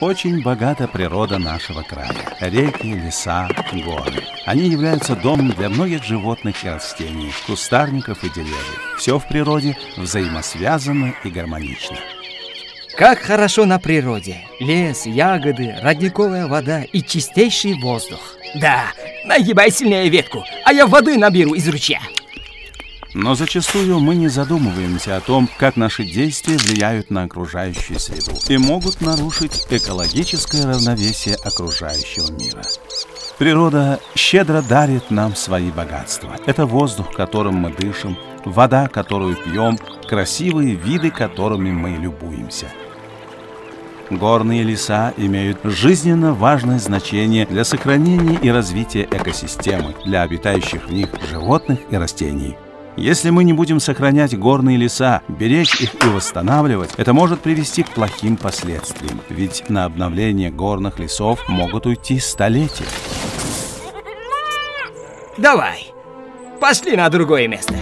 Очень богата природа нашего края. Реки, леса, горы. Они являются домом для многих животных и растений, кустарников и деревьев. Все в природе взаимосвязано и гармонично. Как хорошо на природе. Лес, ягоды, родниковая вода и чистейший воздух. Да, нагибай сильнее ветку, а я воды наберу из ручья. Но зачастую мы не задумываемся о том, как наши действия влияют на окружающую среду и могут нарушить экологическое равновесие окружающего мира. Природа щедро дарит нам свои богатства. Это воздух, которым мы дышим, вода, которую пьем, красивые виды, которыми мы любуемся. Горные леса имеют жизненно важное значение для сохранения и развития экосистемы, для обитающих в них животных и растений. Если мы не будем сохранять горные леса, беречь их и восстанавливать, это может привести к плохим последствиям, ведь на обновление горных лесов могут уйти столетия. Давай, пошли на другое место.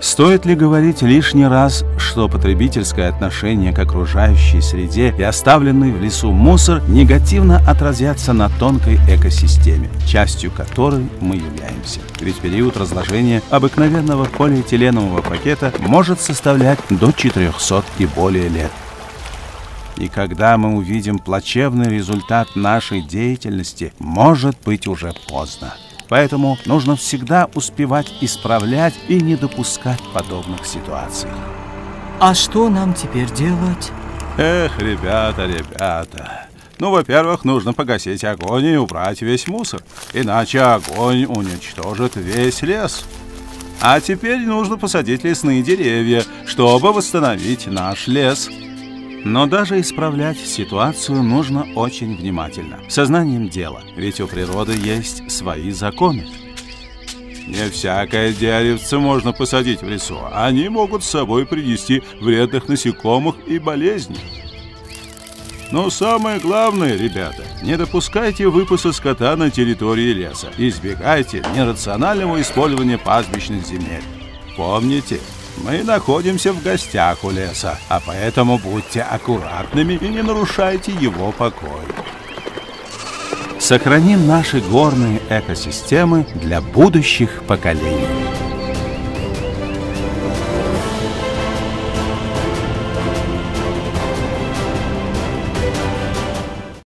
Стоит ли говорить лишний раз, что потребительское отношение к окружающей среде и оставленный в лесу мусор негативно отразятся на тонкой экосистеме, частью которой мы являемся? Ведь период разложения обыкновенного полиэтиленового пакета может составлять до 400 и более лет. И когда мы увидим плачевный результат нашей деятельности, может быть уже поздно. Поэтому нужно всегда успевать исправлять и не допускать подобных ситуаций. А что нам теперь делать? Эх, ребята, ребята. Ну, во-первых, нужно погасить огонь и убрать весь мусор. Иначе огонь уничтожит весь лес. А теперь нужно посадить лесные деревья, чтобы восстановить наш лес. Но даже исправлять ситуацию нужно очень внимательно, сознанием дела, ведь у природы есть свои законы. Не всякое деревце можно посадить в лесу. Они могут с собой принести вредных насекомых и болезней. Но самое главное, ребята, не допускайте выпаса скота на территории леса. Избегайте нерационального использования пастбищных земель. Помните, мы находимся в гостях у леса, а поэтому будьте аккуратными и не нарушайте его покой. Сохраним наши горные экосистемы для будущих поколений.